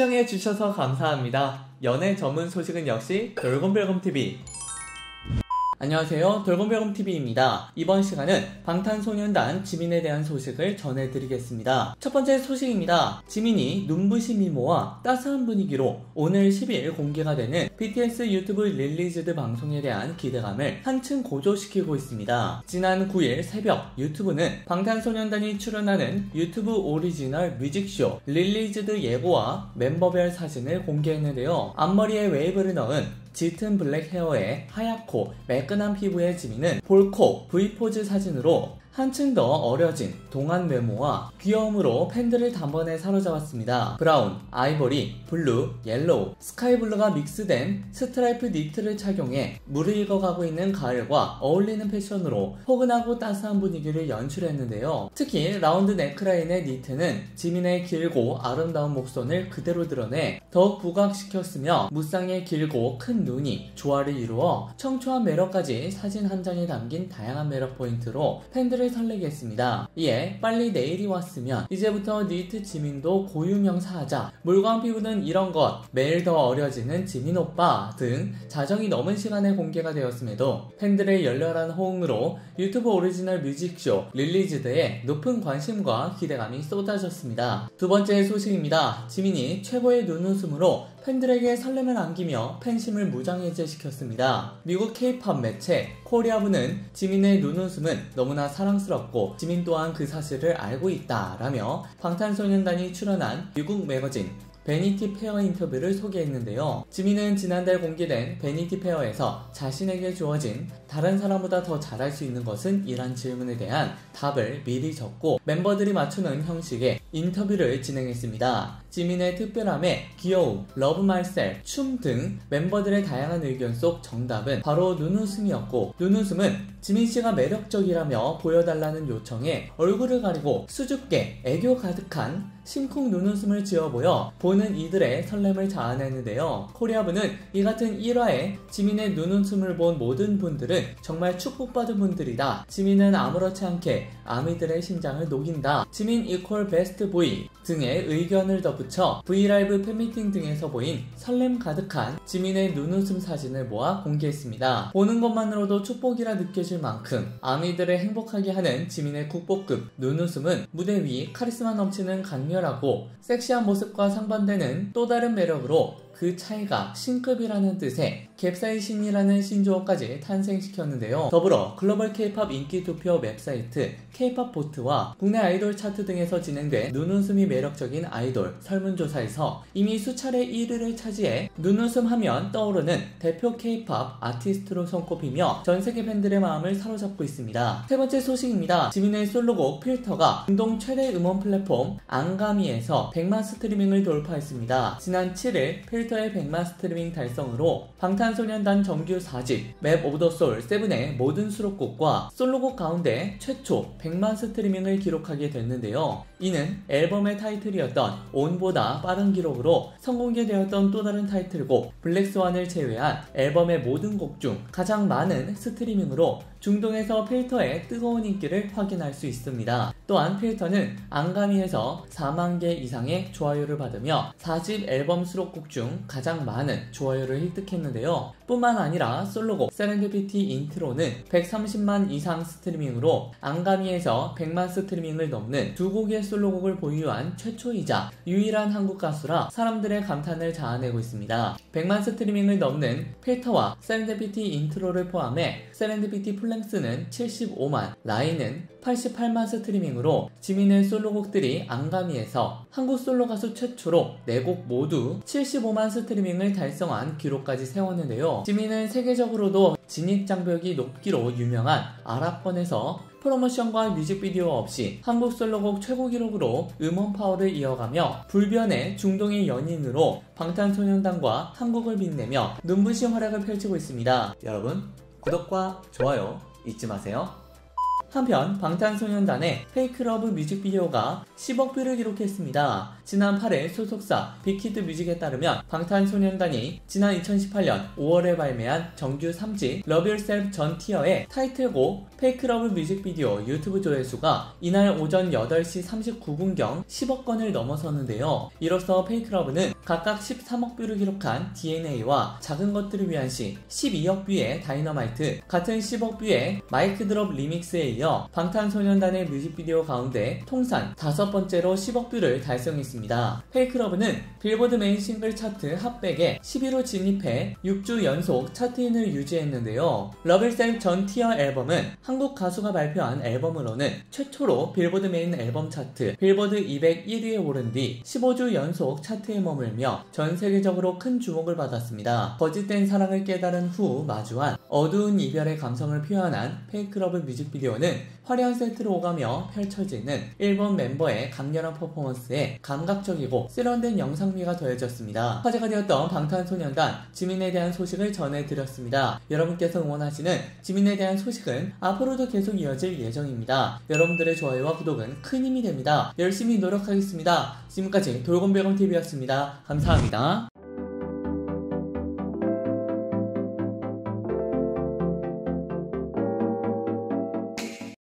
시청해주셔서 감사합니다. 연예 전문 소식은 역시 돌곰별곰TV. 안녕하세요. 돌곰별곰TV입니다. 이번 시간은 방탄소년단 지민에 대한 소식을 전해드리겠습니다. 첫 번째 소식입니다. 지민이 눈부신 미모와 따스한 분위기로 오늘 10일 공개가 되는 BTS 유튜브 Released 방송에 대한 기대감을 한층 고조시키고 있습니다. 지난 9일 새벽 유튜브는 방탄소년단이 출연하는 유튜브 오리지널 뮤직쇼 Released 예고와 멤버별 사진을 공개했는데요. 앞머리에 웨이브를 넣은 짙은 블랙 헤어에 하얗고 매끈한 피부의 지민은 볼콕 V포즈 사진으로 한층 더 어려진 동안 외모와 귀여움으로 팬들을 단번에 사로잡았습니다. 브라운, 아이보리, 블루, 옐로우, 스카이블루가 믹스된 스트라이프 니트를 착용해 무르익어가고 있는 가을과 어울리는 패션으로 포근하고 따스한 분위기를 연출했는데요. 특히 라운드 네크라인의 니트는 지민의 길고 아름다운 목선을 그대로 드러내 더욱 부각시켰으며 무쌍의 길고 큰 눈이 조화를 이루어 청초한 매력까지 사진 한 장에 담긴 다양한 매력 포인트로 팬들 팬들을 설레게 했습니다. 이에 빨리 내일이 왔으면 이제부터 니트 지민도 고유명사하자 물광 피부는 이런 것 매일 더 어려지는 지민 오빠 등 자정이 넘은 시간에 공개가 되었음에도 팬들의 열렬한 호응으로 유튜브 오리지널 뮤직쇼 Released에 높은 관심과 기대감이 쏟아졌습니다. 두 번째 소식입니다. 지민이 최고의 눈웃음으로 팬들에게 설렘을 안기며 팬심을 무장해제시켰습니다. 미국 케이팝 매체 Koreaboo는 지민의 눈웃음은 너무나 사랑스럽고 지민 또한 그 사실을 알고 있다 라며 방탄소년단이 출연한 미국 매거진 Vanity Fair 인터뷰를 소개했는데요. 지민은 지난달 공개된 Vanity Fair에서 자신에게 주어진 다른 사람보다 더 잘할 수 있는 것은 이란 질문에 대한 답을 미리 적고 멤버들이 맞추는 형식의 인터뷰를 진행했습니다. 지민의 특별함에 귀여움, 러브 말셀, 춤 등 멤버들의 다양한 의견 속 정답은 바로 눈웃음이었고 눈웃음은 지민 씨가 매력적이라며 보여달라는 요청에 얼굴을 가리고 수줍게 애교 가득한 심쿵 눈웃음을 지어 보여 보는 이들의 설렘을 자아내는데요. Koreaboo는 이 같은 일화에 지민의 눈웃음을 본 모든 분들은 정말 축복받은 분들이다. 지민은 아무렇지 않게 아미들의 심장을 녹인다. 지민 equal best boy 등의 의견을 덧붙여 V LIVE 팬미팅 등에서 보인 설렘 가득한 지민의 눈웃음 사진을 모아 공개했습니다. 보는 것만으로도 축복이라 느껴질 만큼 아미들을 행복하게 하는 지민의 국보급 눈웃음은 무대 위 카리스마 넘치는 강렬 하고 섹시한 모습과 상반되는 또 다른 매력으로 그 차이가 신급이라는 뜻의 갭차이신이라는 신조어까지 탄생시켰는데요. 더불어 글로벌 케이팝 인기 투표 웹사이트 케이팝 Vote와 국내 아이돌 차트 등에서 진행된 눈웃음이 매력적인 아이돌 설문조사에서 이미 수차례 1위를 차지해 눈웃음 하면 떠오르는 대표 케이팝 아티스트로 손꼽히며 전 세계 팬들의 마음을 사로잡고 있습니다. 세 번째 소식입니다. 지민의 솔로곡 필터가 중동 최대 음원 플랫폼 Anghami에서 100만 스트리밍을 돌파했습니다. 지난 7일 필터 의 100만 스트리밍 달성으로 방탄 방탄소년단 정규 4집 Map of the Soul 7의 모든 수록곡과 솔로곡 가운데 최초 100만 스트리밍을 기록하게 됐는데요. 이는 앨범의 타이틀이었던 ON보다 빠른 기록으로 선공개되었던 또 다른 타이틀곡 Black Swan을 제외한 앨범의 모든 곡 중 가장 많은 스트리밍으로 중동에서 필터의 뜨거운 인기를 확인할 수 있습니다. 또한 필터는 Anghami에서 4만 개 이상의 좋아요를 받으며 4집 앨범 수록곡 중 가장 많은 좋아요를 획득했는데요. 뿐만 아니라 솔로곡 Serendipity intro는 130만 이상 스트리밍으로 Anghami에서 100만 스트리밍을 넘는 두 곡의 솔로곡을 보유한 최초이자 유일한 한국 가수라 사람들의 감탄을 자아내고 있습니다. 100만 스트리밍을 넘는 필터와 Serendipity intro를 포함해 Serendipity full full length는 75만, Lie는 88만 스트리밍으로 지민의 솔로곡들이 Anghami에서 한국 솔로 가수 최초로 4곡 모두 75만 스트리밍을 달성한 기록까지 세웠는데요. 지민은 세계적으로도 진입 장벽이 높기로 유명한 아랍권에서 프로모션과 뮤직비디오 없이 한국 솔로곡 최고 기록으로 음원 파워를 이어가며 불변의 중동의 연인으로 방탄소년단과 한국을 빛내며 눈부신 활약을 펼치고 있습니다. 여러분 구독과 좋아요 잊지 마세요. 한편 방탄소년단의 Fake Love 뮤직비디오가 10억 뷰를 기록했습니다. 지난 8일 소속사 빅히트 뮤직에 따르면 방탄소년단이 지난 2018년 5월에 발매한 정규 3집 Love Yourself 전 Tear의 타이틀곡 Fake Love 뮤직비디오 유튜브 조회수가 이날 오전 8시 39분경 10억 건을 넘어섰는데요. 이로써 Fake Love는 각각 13억 뷰를 기록한 DNA와 작은 것들을 위한 시 12억 뷰의 다이너마이트 같은 10억 뷰의 Mic Drop Remix에 이어 방탄소년단의 뮤직비디오 가운데 통산 다섯 번째로 10억 뷰를 달성했습니다. Fake Love는 빌보드 메인 싱글 차트 Hot 백에 10위로 진입해 6주 연속 차트인을 유지했는데요. Love Yourself 전 Tear 앨범은 한국 가수가 발표한 앨범으로는 최초로 빌보드 메인 앨범 차트 빌보드 200 1위에 오른 뒤 15주 연속 차트에 머물며 전 세계적으로 큰 주목을 받았습니다. 거짓된 사랑을 깨달은 후 마주한 어두운 이별의 감성을 표현한 Fake Love 뮤직비디오는 화려한 세트를 오가며 펼쳐지는 일곱 멤버의 강렬한 퍼포먼스에 감각적이고 세련된 영상미가 더해졌습니다. 화제가 되었던 방탄소년단 지민에 대한 소식을 전해드렸습니다. 여러분께서 응원하시는 지민에 대한 소식은 앞으로도 계속 이어질 예정입니다. 여러분들의 좋아요와 구독은 큰 힘이 됩니다. 열심히 노력하겠습니다. 지금까지 돌곰배검TV였습니다. 감사합니다.